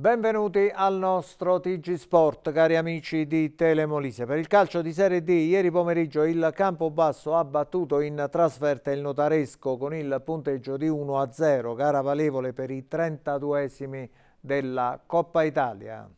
Benvenuti al nostro TG Sport, cari amici di Telemolise. Per il calcio di Serie D, ieri pomeriggio il Campobasso ha battuto in trasferta il Notaresco con il punteggio di 1-0, gara valevole per i 32esimi della Coppa Italia.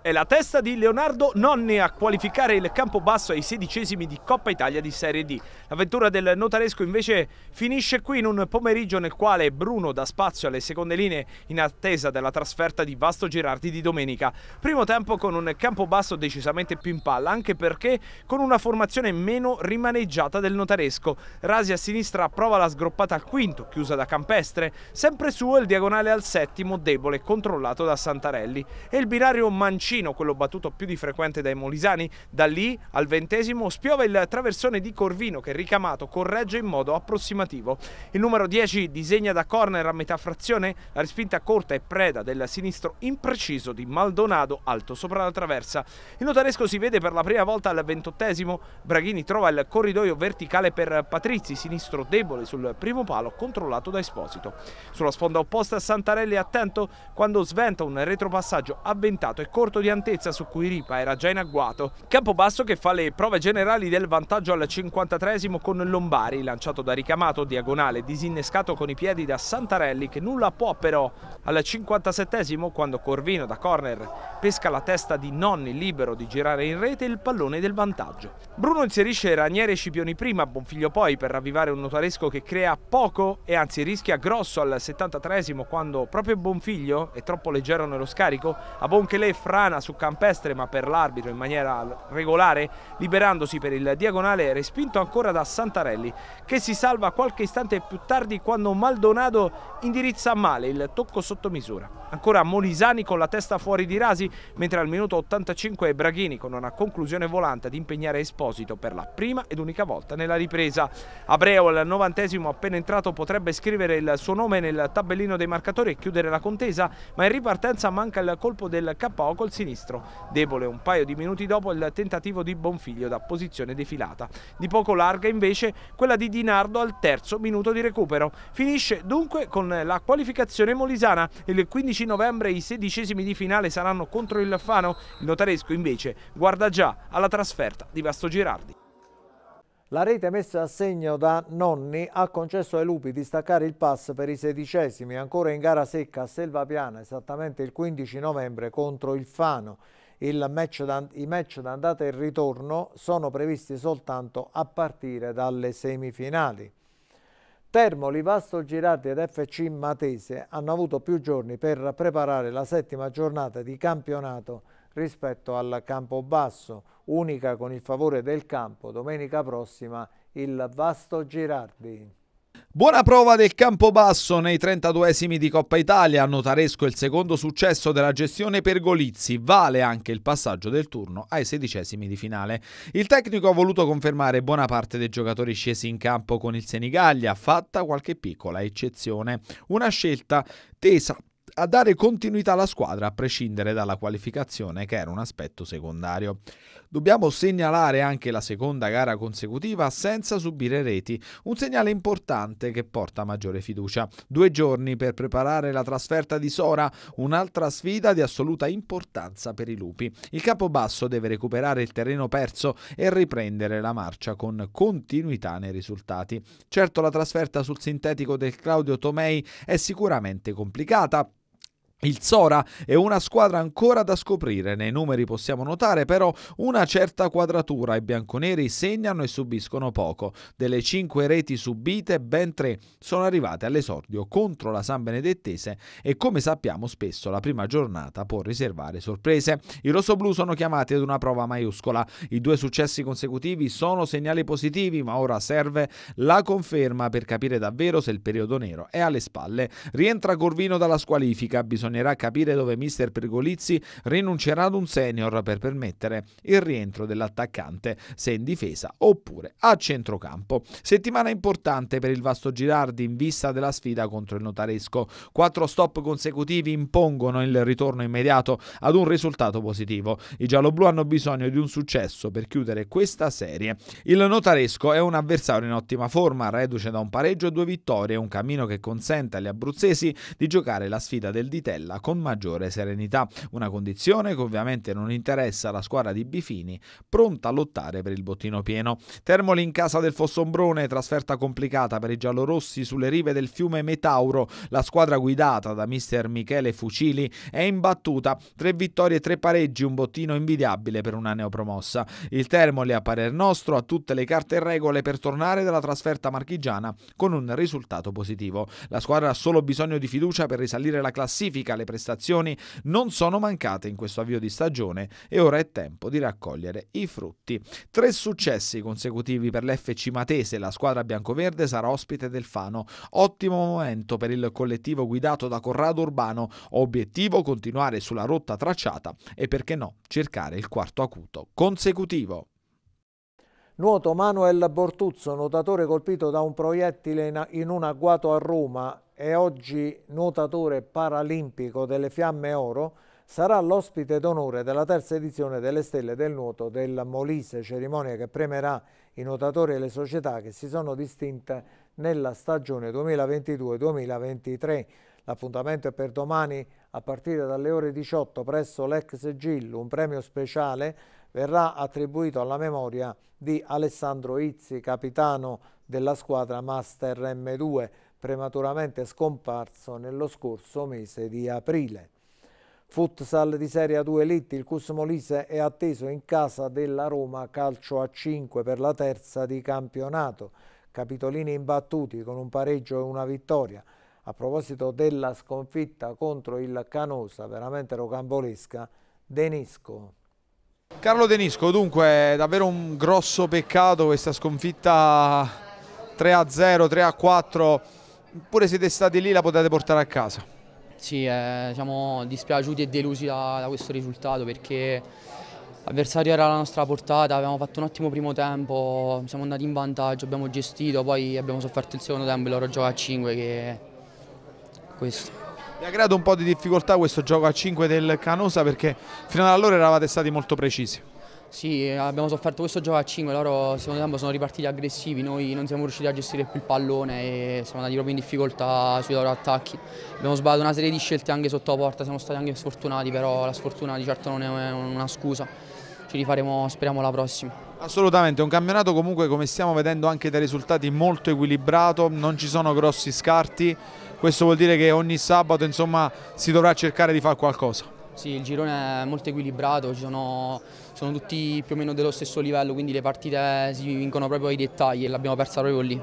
È la testa di Leonardo Nonni a qualificare il Campobasso ai sedicesimi di Coppa Italia di Serie D. L'avventura del Notaresco invece finisce qui in un pomeriggio nel quale Bruno dà spazio alle seconde linee in attesa della trasferta di Vasto Girardi di domenica. Primo tempo con un Campobasso decisamente più in palla, anche perché con una formazione meno rimaneggiata del Notaresco. Rasi a sinistra prova la sgroppata al quinto, chiusa da Campestre, sempre suo il diagonale al settimo, debole, controllato da Santarelli. E il binario Mancini Ticino, quello battuto più di frequente dai Molisani, da lì al ventesimo spiova il traversone di Corvino che ricamato corregge in modo approssimativo. Il numero 10 disegna da corner a metà frazione, la respinta corta e preda del sinistro impreciso di Maldonado alto sopra la traversa. Il notaresco si vede per la prima volta al ventottesimo, Braghini trova il corridoio verticale per Patrizzi, sinistro debole sul primo palo controllato da Esposito. Sulla sponda opposta Santarelli è attento quando sventa un retropassaggio avventato e corto di di altezza su cui Ripa era già in agguato. Campobasso che fa le prove generali del vantaggio al 53esimo con Lombari, lanciato da ricamato diagonale, disinnescato con i piedi da Santarelli che nulla può però. Al 57esimo, quando Corvino da corner pesca la testa di Nonni libero di girare in rete il pallone del vantaggio. Bruno inserisce Raniere e Scipioni prima, Bonfiglio poi per ravvivare un notaresco che crea poco e anzi rischia grosso al 73esimo quando proprio Bonfiglio è troppo leggero nello scarico, a Bonchelè frana su campestre ma per l'arbitro in maniera regolare, liberandosi per il diagonale respinto ancora da Santarelli, che si salva qualche istante più tardi quando Maldonado indirizza male il tocco sotto misura. Ancora Molisani con la testa fuori di Rasi, mentre al minuto 85 Braghini con una conclusione volante ad impegnare Esposito per la prima ed unica volta nella ripresa. Abreu al novantesimo appena entrato potrebbe scrivere il suo nome nel tabellino dei marcatori e chiudere la contesa, ma in ripartenza manca il colpo del KO col sinistro. Debole un paio di minuti dopo il tentativo di Bonfiglio da posizione defilata. Di poco larga invece quella di Dinardo al terzo minuto di recupero. Finisce dunque con la qualificazione molisana. Il 15 15 novembre i sedicesimi di finale saranno contro il Fano, il notaresco invece guarda già alla trasferta di Vasto Girardi. La rete messa a segno da Nonni ha concesso ai Lupi di staccare il pass per i sedicesimi, ancora in gara secca a Selva Piana, esattamente il 15 novembre contro il Fano. Match I match d'andata e ritorno sono previsti soltanto a partire dalle semifinali. Termoli, Vasto Girardi ed FC Matese hanno avuto più giorni per preparare la settima giornata di campionato rispetto al campo basso, unica con il favore del campo, domenica prossima il Vasto Girardi. Buona prova del Campobasso nei 32esimi di Coppa Italia, notaresco il secondo successo della gestione per Golizzi, vale anche il passaggio del turno ai sedicesimi di finale. Il tecnico ha voluto confermare buona parte dei giocatori scesi in campo con il Senigallia, fatta qualche piccola eccezione. Una scelta tesa a dare continuità alla squadra a prescindere dalla qualificazione che era un aspetto secondario. Dobbiamo segnalare anche la seconda gara consecutiva senza subire reti, un segnale importante che porta maggiore fiducia. Due giorni per preparare la trasferta di Sora, un'altra sfida di assoluta importanza per i lupi. Il capobasso deve recuperare il terreno perso e riprendere la marcia con continuità nei risultati. Certo la trasferta sul sintetico del Claudio Tomei è sicuramente complicata, il Sora è una squadra ancora da scoprire, nei numeri possiamo notare però una certa quadratura, i bianconeri segnano e subiscono poco. Delle cinque reti subite, ben tre sono arrivate all'esordio contro la San Benedettese e come sappiamo spesso la prima giornata può riservare sorprese. I rossoblù sono chiamati ad una prova maiuscola, i due successi consecutivi sono segnali positivi ma ora serve la conferma per capire davvero se il periodo nero è alle spalle. Rientra Corvino dalla squalifica, bisogna bisognerà capire dove mister Pergolizzi rinuncerà ad un senior per permettere il rientro dell'attaccante, se in difesa oppure a centrocampo. Settimana importante per il Vasto Girardi in vista della sfida contro il Notaresco. Quattro stop consecutivi impongono il ritorno immediato ad un risultato positivo. I gialloblu hanno bisogno di un successo per chiudere questa serie. Il Notaresco è un avversario in ottima forma, reduce da un pareggio e due vittorie, un cammino che consente agli abruzzesi di giocare la sfida del Ditello tabella con maggiore serenità, una condizione che ovviamente non interessa la squadra di Bifini, pronta a lottare per il bottino pieno. Termoli in casa del Fossombrone, trasferta complicata per i giallorossi sulle rive del fiume Metauro, la squadra guidata da mister Michele Fucili è imbattuta, tre vittorie e tre pareggi, un bottino invidiabile per una neopromossa. Il Termoli a parer nostro ha tutte le carte in regole per tornare dalla trasferta marchigiana con un risultato positivo. La squadra ha solo bisogno di fiducia per risalire la classifica, le prestazioni non sono mancate in questo avvio di stagione e ora è tempo di raccogliere i frutti. Tre successi consecutivi per l'FC Matese, la squadra biancoverde sarà ospite del Fano. Ottimo momento per il collettivo guidato da Corrado Urbano, obiettivo continuare sulla rotta tracciata e perché no cercare il quarto acuto consecutivo. Nuoto Manuel Bortuzzo, nuotatore colpito da un proiettile in un agguato a Roma e oggi nuotatore paralimpico delle Fiamme Oro, sarà l'ospite d'onore della terza edizione delle Stelle del Nuoto del Molise, cerimonia che premerà i nuotatori e le società che si sono distinte nella stagione 2022-2023. L'appuntamento è per domani a partire dalle ore 18 presso l'ex Gill, un premio speciale verrà attribuito alla memoria di Alessandro Izzi, capitano della squadra Master M2, prematuramente scomparso nello scorso mese di aprile. Futsal di Serie A2 Elite, il Cus Molise è atteso in casa della Roma calcio a 5 per la terza di campionato. Capitolini imbattuti con un pareggio e una vittoria. A proposito della sconfitta contro il Canosa, veramente rocambolesca, Denisco. Carlo Denisco, dunque davvero un grosso peccato questa sconfitta 3-0, 3-4, pure siete stati lì la potete portare a casa. Sì, eh, siamo dispiaciuti e delusi da, da questo risultato perché l'avversario era alla nostra portata, abbiamo fatto un ottimo primo tempo, siamo andati in vantaggio, abbiamo gestito, poi abbiamo sofferto il secondo tempo e loro gioca a 5 che questo. Mi ha creato un po' di difficoltà questo gioco a 5 del Canosa perché fino ad allora eravate stati molto precisi. Sì, abbiamo sofferto questo gioco a 5, loro secondo tempo sono ripartiti aggressivi, noi non siamo riusciti a gestire più il pallone e siamo andati proprio in difficoltà sui loro attacchi. Abbiamo sbagliato una serie di scelte anche sotto la porta, siamo stati anche sfortunati, però la sfortuna di certo non è una scusa. Ci rifaremo, speriamo, la prossima. Assolutamente, un campionato comunque come stiamo vedendo anche dai risultati molto equilibrato, non ci sono grossi scarti questo vuol dire che ogni sabato insomma, si dovrà cercare di fare qualcosa. Sì, il girone è molto equilibrato, sono, sono, tutti più o meno dello stesso livello, quindi le partite si vincono proprio ai dettagli e l'abbiamo persa proprio lì.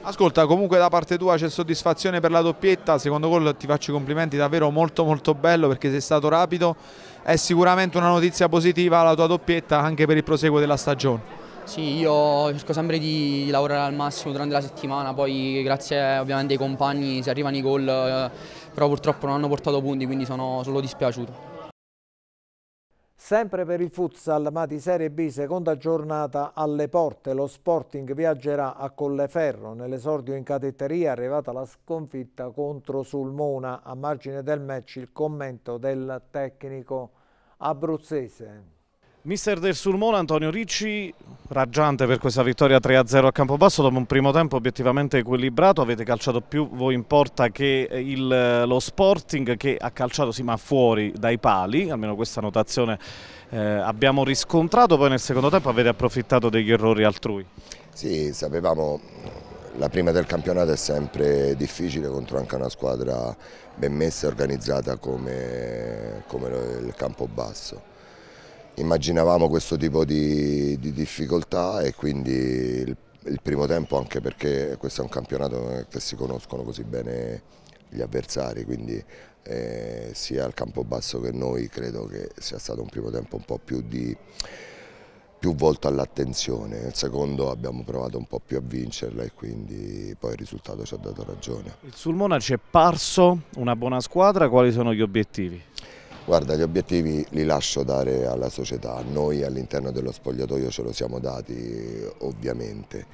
Ascolta, comunque da parte tua c'è soddisfazione per la doppietta, secondo gol ti faccio i complimenti, davvero molto molto bello perché sei stato rapido, è sicuramente una notizia positiva la tua doppietta anche per il proseguo della stagione. Sì, io cerco sempre di lavorare al massimo durante la settimana, poi grazie ovviamente ai compagni si arrivano i gol, eh, però purtroppo non hanno portato punti, quindi sono solo dispiaciuto. Sempre per il futsal, ma di Serie B, seconda giornata alle porte, lo Sporting viaggerà a Colleferro. Nell'esordio in cadetteria è arrivata la sconfitta contro Sulmona. A margine del match il commento del tecnico abruzzese. Mister del Sulmona Antonio Ricci, raggiante per questa vittoria 3-0 a Campobasso dopo un primo tempo obiettivamente equilibrato, avete calciato più voi in porta che il, lo Sporting che ha calciato sì ma fuori dai pali, almeno questa notazione eh, abbiamo riscontrato, poi nel secondo tempo avete approfittato degli errori altrui. Sì, sapevamo, la prima del campionato è sempre difficile contro anche una squadra ben messa e organizzata come, come il Campobasso immaginavamo questo tipo di, di difficoltà e quindi il, il, primo tempo anche perché questo è un campionato che si conoscono così bene gli avversari, quindi eh, sia al campo basso che noi credo che sia stato un primo tempo un po' più di più volto all'attenzione, nel secondo abbiamo provato un po' più a vincerla e quindi poi il risultato ci ha dato ragione. Il Sulmona ci è parso una buona squadra, quali sono gli obiettivi? Guarda, gli obiettivi li lascio dare alla società, noi all'interno dello spogliatoio ce lo siamo dati ovviamente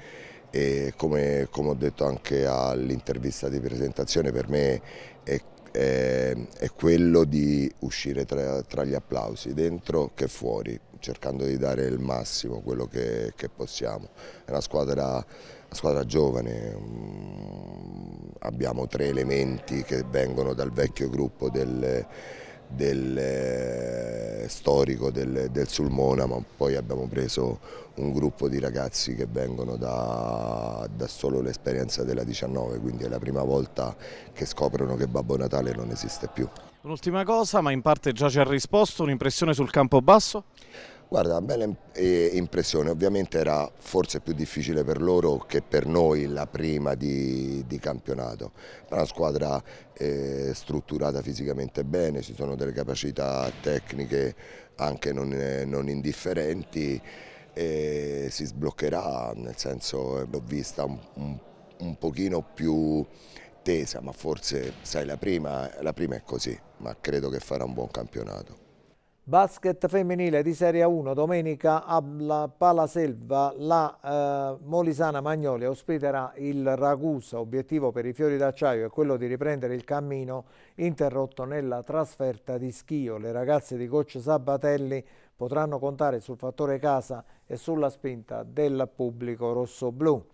e come, come ho detto anche all'intervista di presentazione per me è, è, è quello di uscire tra, tra, gli applausi, dentro che fuori, cercando di dare il massimo, quello che, che possiamo. È una squadra, una squadra giovane, um, abbiamo tre elementi che vengono dal vecchio gruppo del del, eh, storico del, del, Sulmona, ma poi abbiamo preso un gruppo di ragazzi che vengono da, da solo l'esperienza della 19, quindi è la prima volta che scoprono che Babbo Natale non esiste più. Un'ultima cosa, ma in parte già ci ha risposto, un'impressione sul campo basso? Guarda, una bella impressione, ovviamente era forse più difficile per loro che per noi la prima di, di campionato, è una squadra eh, strutturata fisicamente bene, ci sono delle capacità tecniche anche non, non indifferenti e si sbloccherà, nel senso l'ho vista un, un, un pochino più tesa, ma forse sai la prima, la prima è così, ma credo che farà un buon campionato. Basket femminile di Serie 1, domenica alla Palaselva la eh, Molisana Magnoli ospiterà il Ragusa, obiettivo per i fiori d'acciaio è quello di riprendere il cammino interrotto nella trasferta di Schio. Le ragazze di coach Sabatelli potranno contare sul fattore casa e sulla spinta del pubblico rosso-blu.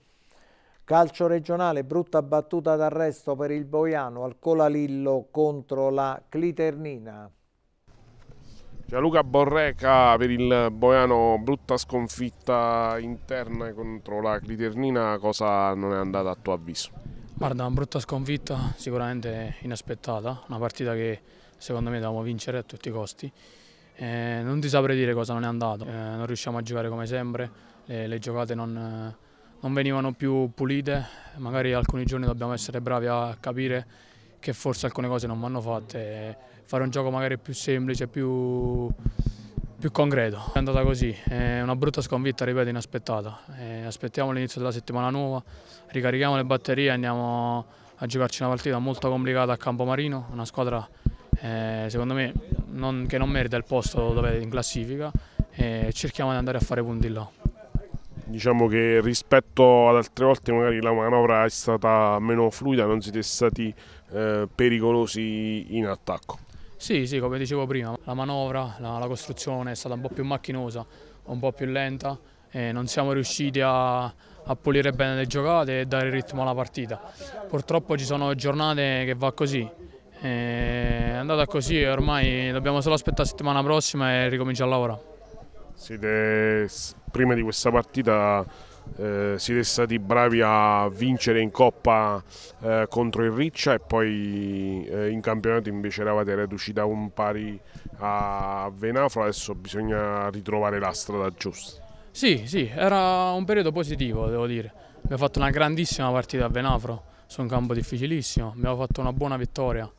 Calcio regionale, brutta battuta d'arresto per il Boiano al Colalillo contro la Cliternina. Gianluca Borreca per il Boiano, brutta sconfitta interna contro la Cliternina, cosa non è andata a tuo avviso? Guarda, una brutta sconfitta, sicuramente inaspettata, una partita che secondo me dovevamo vincere a tutti i costi. Eh, non ti saprei dire cosa non è andato, eh, non riusciamo a giocare come sempre, le, le giocate non, non venivano più pulite, magari alcuni giorni dobbiamo essere bravi a capire che forse alcune cose non vanno fatte, fare un gioco magari più semplice, più, più concreto. È andata così, è una brutta sconfitta, ripeto, inaspettata. E aspettiamo l'inizio della settimana nuova, ricarichiamo le batterie e andiamo a giocarci una partita molto complicata a Campomarino, una squadra eh, secondo me non, che non merita il posto dove è in classifica e cerchiamo di andare a fare punti là. Diciamo che rispetto ad altre volte magari la manovra è stata meno fluida, non siete stati eh, pericolosi in attacco. Sì, sì, come dicevo prima, la manovra, la, la, costruzione è stata un po' più macchinosa, un po' più lenta e non siamo riusciti a, a pulire bene le giocate e dare ritmo alla partita. Purtroppo ci sono giornate che va così, è andata così e ormai dobbiamo solo aspettare la settimana prossima e ricominciare a lavorare. Siete, prima di questa partita eh, siete stati bravi a vincere in Coppa eh, contro il Riccia e poi eh, in campionato invece eravate reduci da un pari a Venafro, adesso bisogna ritrovare la strada giusta. Sì, sì, era un periodo positivo devo dire, abbiamo fatto una grandissima partita a Venafro su un campo difficilissimo, abbiamo fatto una buona vittoria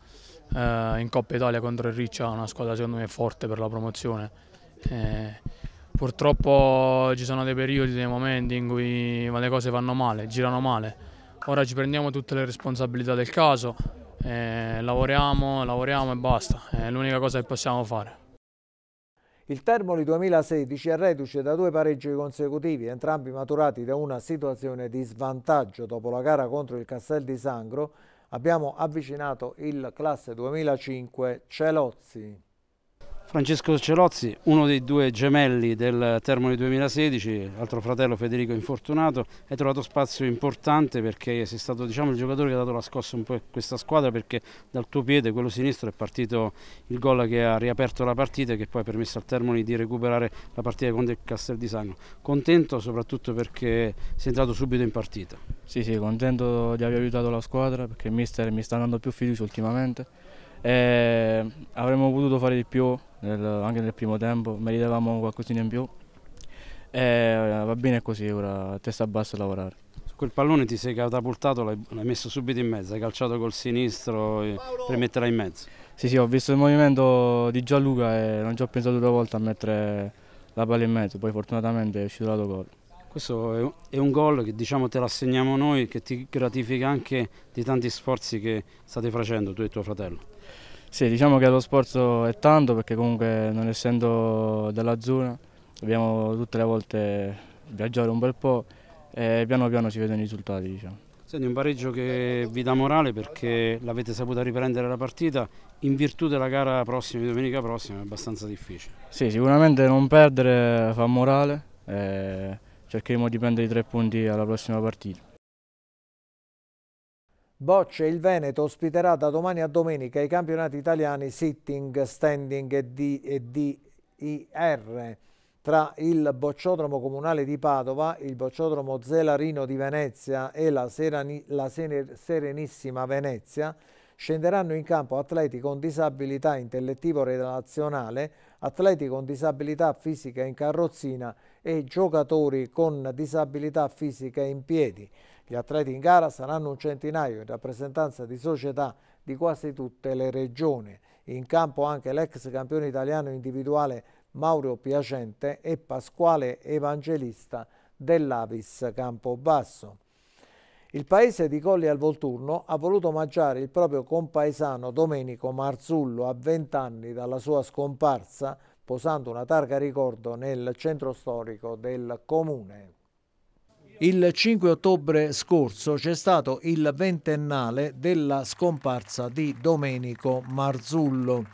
eh, in Coppa Italia contro il Riccia, una squadra secondo me forte per la promozione. Eh, purtroppo ci sono dei periodi, dei momenti in cui le cose vanno male, girano male. Ora ci prendiamo tutte le responsabilità del caso, eh, lavoriamo, lavoriamo e basta, è l'unica cosa che possiamo fare. Il Termoli 2016 è reduce da due pareggi consecutivi, entrambi maturati da una situazione di svantaggio dopo la gara contro il Castel di Sangro, abbiamo avvicinato il classe 2005 Celozzi. Francesco Celozzi, uno dei due gemelli del Termoli 2016, altro fratello Federico Infortunato, hai trovato spazio importante perché sei stato diciamo, il giocatore che ha dato la scossa un po' a questa squadra perché dal tuo piede, quello sinistro, è partito il gol che ha riaperto la partita e che poi ha permesso al Termoli di recuperare la partita contro il Castel di Sangro. Contento soprattutto perché sei entrato subito in partita. Sì, sì, contento di aver aiutato la squadra perché il mister mi sta dando più fiducia ultimamente e avremmo potuto fare di più nel, anche nel primo tempo, meritavamo qualcosina in più e va bene così, ora testa bassa a lavorare. Su quel pallone ti sei catapultato, l'hai messo subito in mezzo, hai calciato col sinistro per metterla in mezzo. Sì, sì, ho visto il movimento di Gianluca e non ci ho pensato due volte a mettere la palla in mezzo, poi fortunatamente è uscito l'autogol. Questo è un gol che diciamo te l'assegniamo noi, che ti gratifica anche di tanti sforzi che state facendo tu e tuo fratello. Sì, diciamo che lo sforzo è tanto perché comunque non essendo della zona dobbiamo tutte le volte viaggiare un bel po' e piano piano si vedono i risultati. Diciamo. Senti, un pareggio che vi dà morale perché l'avete saputa riprendere la partita in virtù della gara prossima, di domenica prossima, è abbastanza difficile. Sì, sicuramente non perdere fa morale, eh, cercheremo di prendere i tre punti alla prossima partita. Bocce il Veneto ospiterà da domani a domenica i campionati italiani sitting, standing e, D, e DIR tra il bocciodromo comunale di Padova, il bocciodromo Zelarino di Venezia e la, Serani, la Serenissima Venezia scenderanno in campo atleti con disabilità intellettivo-relazionale, atleti con disabilità fisica in carrozzina e giocatori con disabilità fisica in piedi. Gli atleti in gara saranno un centinaio in rappresentanza di società di quasi tutte le regioni. In campo anche l'ex campione italiano individuale Mauro Piacente e Pasquale Evangelista dell'Avis Campobasso. Il paese di Colli al Volturno ha voluto omaggiare il proprio compaesano Domenico Marzullo a 20 anni dalla sua scomparsa, posando una targa ricordo nel centro storico del comune. Il 5 ottobre scorso c'è stato il ventennale della scomparsa di Domenico Marzullo,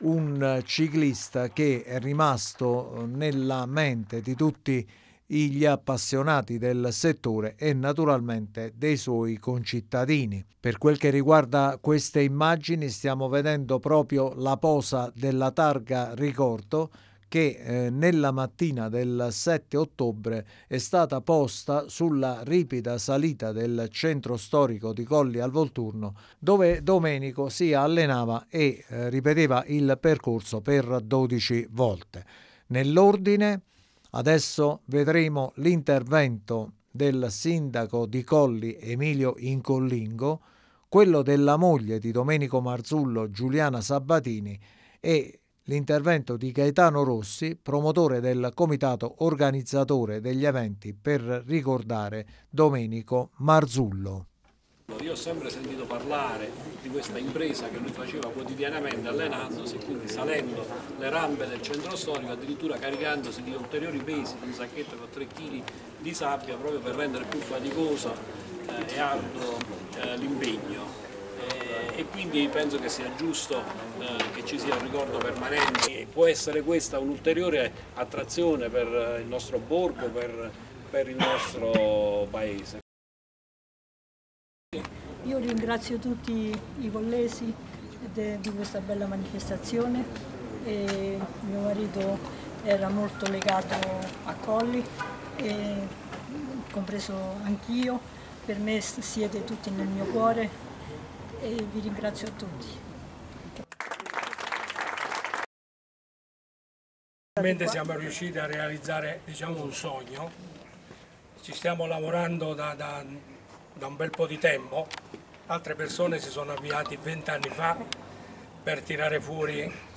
un ciclista che è rimasto nella mente di tutti gli appassionati del settore e naturalmente dei suoi concittadini. Per quel che riguarda queste immagini stiamo vedendo proprio la posa della targa ricordo che eh, nella mattina del 7 ottobre è stata posta sulla ripida salita del centro storico di Colli al Volturno, dove Domenico si allenava e eh, ripeteva il percorso per 12 volte. Nell'ordine adesso vedremo l'intervento del sindaco di Colli Emilio Incollingo, quello della moglie di Domenico Marzullo Giuliana Sabatini e l'intervento di Gaetano Rossi, promotore del comitato organizzatore degli eventi per ricordare Domenico Marzullo. Io ho sempre sentito parlare di questa impresa che lui faceva quotidianamente allenandosi, quindi salendo le rampe del centro storico, addirittura caricandosi di ulteriori pesi, un sacchetto con 3 kg di sabbia proprio per rendere più faticoso eh, e arduo eh, l'impegno e quindi penso che sia giusto eh, che ci sia un ricordo permanente. E può essere questa un'ulteriore attrazione per eh, il nostro borgo, per, per il nostro paese. Io ringrazio tutti i collesi di questa bella manifestazione. E mio marito era molto legato a Colli, compreso anch'io. Per me siete tutti nel mio cuore e vi ringrazio tutti. Finalmente siamo riusciti a realizzare diciamo, un sogno, ci stiamo lavorando da, da, da un bel po' di tempo, altre persone si sono avviate vent'anni fa per tirare fuori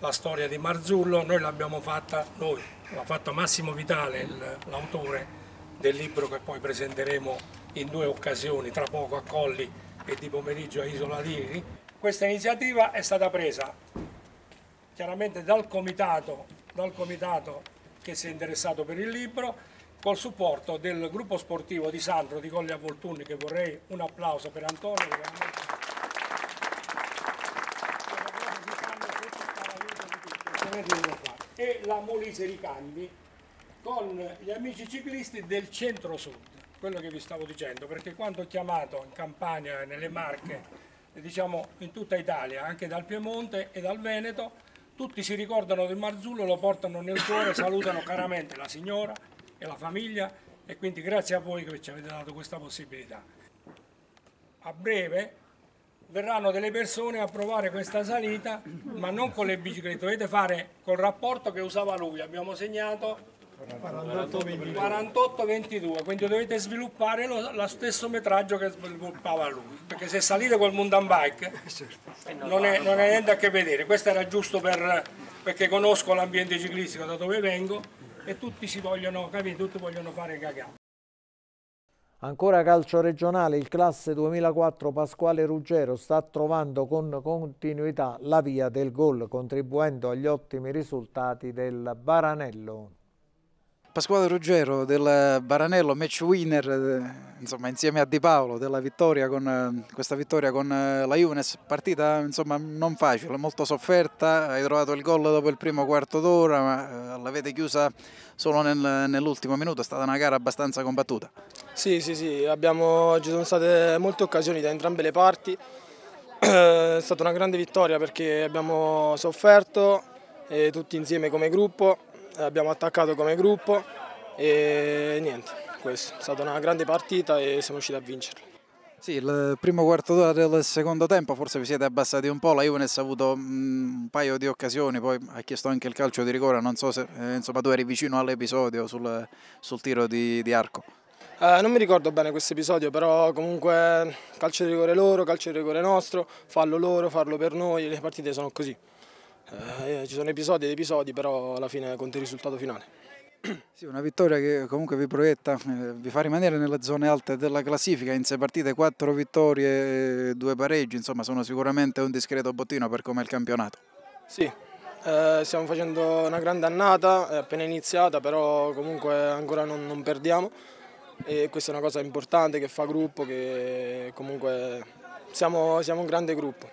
la storia di Marzullo, noi l'abbiamo fatta noi, l'ha fatto Massimo Vitale, l'autore del libro che poi presenteremo in due occasioni, tra poco a Colli e di pomeriggio a Isola Diri. Questa iniziativa è stata presa chiaramente dal comitato, dal comitato che si è interessato per il libro, col supporto del gruppo sportivo di Sandro di Colli a Volturni, che vorrei un applauso per Antonio. E la Molise Ricanti con gli amici ciclisti del centro-sud quello che vi stavo dicendo, perché quando ho chiamato in Campania, nelle Marche, diciamo in tutta Italia, anche dal Piemonte e dal Veneto, tutti si ricordano del Marzullo, lo portano nel cuore, salutano caramente la signora e la famiglia e quindi grazie a voi che ci avete dato questa possibilità. A breve verranno delle persone a provare questa salita, ma non con le biciclette, dovete fare col rapporto che usava lui, abbiamo segnato 48-22, quindi dovete sviluppare lo, lo, stesso metraggio che sviluppava lui, perché se salite col mountain bike non è, non è niente a che vedere, questo era giusto per, perché conosco l'ambiente ciclistico da dove vengo e tutti si vogliono, capire, tutti vogliono fare cagare. Ancora calcio regionale, il classe 2004 Pasquale Ruggero sta trovando con continuità la via del gol, contribuendo agli ottimi risultati del Baranello. Pasquale Ruggero del Baranello, match winner, eh, insomma, insieme a Di Paolo della vittoria con, eh, questa vittoria con eh, la Juvenes, partita insomma, non facile, molto sofferta, hai trovato il gol dopo il primo quarto d'ora, ma l'avete chiusa solo nel, nell'ultimo minuto, è stata una gara abbastanza combattuta. Sì, sì, sì, abbiamo, ci sono state molte occasioni da entrambe le parti, è stata una grande vittoria perché abbiamo sofferto tutti insieme come gruppo, abbiamo attaccato come gruppo e niente, questo. È stata una grande partita e siamo riusciti a vincerla. Sì, il primo quarto d'ora del secondo tempo forse vi siete abbassati un po', la Juventus ha avuto un paio di occasioni, poi ha chiesto anche il calcio di rigore, non so se eh, insomma, tu eri vicino all'episodio sul, sul, tiro di, di arco. Eh, non mi ricordo bene questo episodio, però comunque calcio di rigore loro, calcio di rigore nostro, fallo loro, farlo per noi, le partite sono così. Eh, ci sono episodi ed episodi, però alla fine conta il risultato finale. Sì, una vittoria che comunque vi proietta, eh, vi fa rimanere nelle zone alte della classifica, in sei partite quattro vittorie due pareggi, insomma sono sicuramente un discreto bottino per come è il campionato. Sì, eh, stiamo facendo una grande annata, è appena iniziata, però comunque ancora non, non perdiamo e questa è una cosa importante che fa gruppo, che comunque siamo, siamo un grande gruppo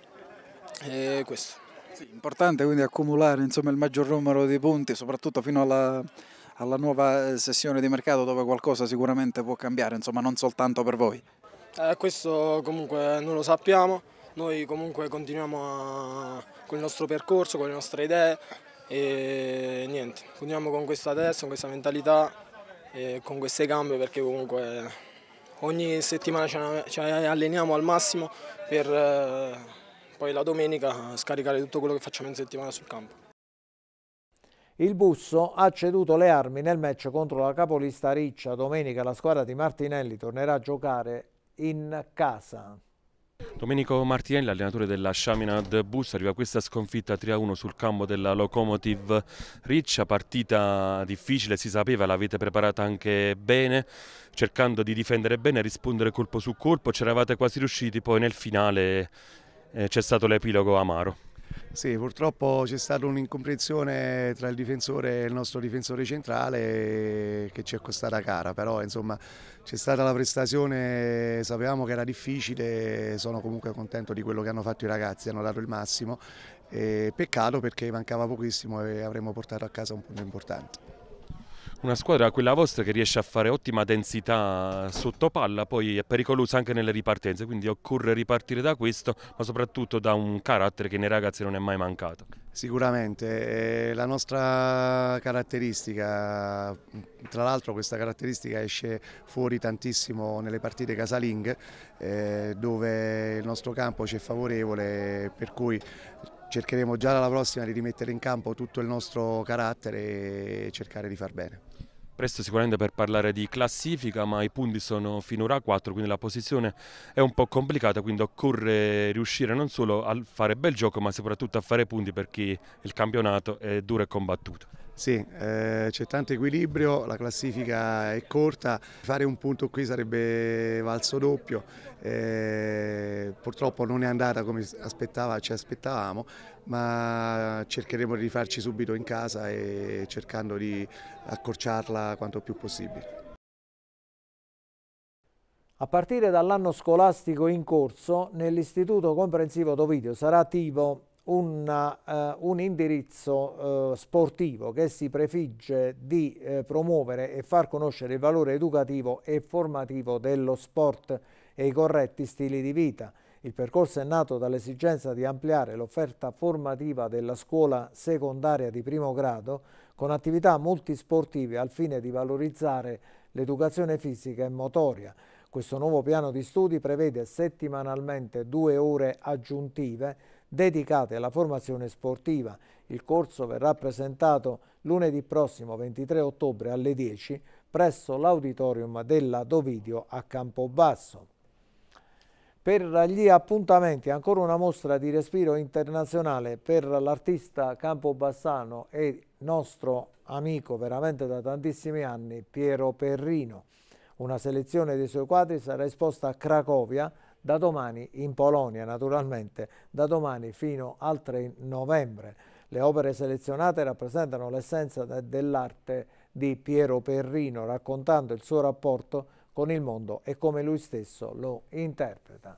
e questo. Sì, importante quindi accumulare insomma, il maggior numero di punti, soprattutto fino alla, alla, nuova eh, sessione di mercato dove qualcosa sicuramente può cambiare, insomma, non soltanto per voi. Eh, questo comunque non lo sappiamo, noi comunque continuiamo a, con il nostro percorso, con le nostre idee e niente, continuiamo con questa testa, con questa mentalità e con queste gambe perché comunque ogni settimana ci alleniamo al massimo per eh, poi la domenica scaricare tutto quello che facciamo in settimana sul campo. Il Busso ha ceduto le armi nel match contro la capolista Riccia. Domenica la squadra di Martinelli tornerà a giocare in casa. Domenico Martinelli, allenatore della Chaminade Bus, arriva a questa sconfitta 3-1 sul campo della Locomotive Riccia, partita difficile, si sapeva, l'avete preparata anche bene, cercando di difendere bene, rispondere colpo su colpo, c'eravate quasi riusciti, poi nel finale eh, c'è stato l'epilogo amaro. Sì, purtroppo c'è stata un'incomprensione tra il difensore e il nostro difensore centrale che ci è costata cara, però insomma c'è stata la prestazione, sapevamo che era difficile, sono comunque contento di quello che hanno fatto i ragazzi, hanno dato il massimo, peccato perché mancava pochissimo e avremmo portato a casa un punto importante. Una squadra, quella vostra, che riesce a fare ottima densità sotto palla, poi è pericolosa anche nelle ripartenze, quindi occorre ripartire da questo, ma soprattutto da un carattere che nei ragazzi non è mai mancato. Sicuramente, la nostra caratteristica, tra l'altro questa caratteristica esce fuori tantissimo nelle partite casalinghe, eh, dove il nostro campo ci è favorevole, per cui cercheremo già dalla prossima di rimettere in campo tutto il nostro carattere e cercare di far bene. Presto sicuramente per parlare di classifica, ma i punti sono finora a 4, quindi la posizione è un po' complicata, quindi occorre riuscire non solo a fare bel gioco, ma soprattutto a fare punti perché il campionato è duro e combattuto. Sì, eh, c'è tanto equilibrio, la classifica è corta, fare un punto qui sarebbe valso doppio, eh, purtroppo non è andata come aspettava, ci aspettavamo, ma cercheremo di rifarci subito in casa e cercando di accorciarla quanto più possibile. A partire dall'anno scolastico in corso, nell'Istituto Comprensivo Dovidio sarà attivo una, uh, un indirizzo uh, sportivo che si prefigge di uh, promuovere e far conoscere il valore educativo e formativo dello sport e i corretti stili di vita. Il percorso è nato dall'esigenza di ampliare l'offerta formativa della scuola secondaria di primo grado con attività multisportive al fine di valorizzare l'educazione fisica e motoria. Questo nuovo piano di studi prevede settimanalmente due ore aggiuntive dedicate alla formazione sportiva. Il corso verrà presentato lunedì prossimo 23 ottobre alle 10 presso l'auditorium della Dovidio a Campobasso. Per gli appuntamenti ancora una mostra di respiro internazionale per l'artista campobassano e nostro amico veramente da tantissimi anni Piero Perrino. Una selezione dei suoi quadri sarà esposta a Cracovia da domani in Polonia, naturalmente, da domani fino al 3 novembre. Le opere selezionate rappresentano l'essenza dell'arte di Piero Perrino raccontando il suo rapporto con il mondo e come lui stesso lo interpreta.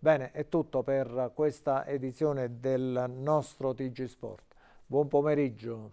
Bene, è tutto per questa edizione del nostro TG Sport. Buon pomeriggio.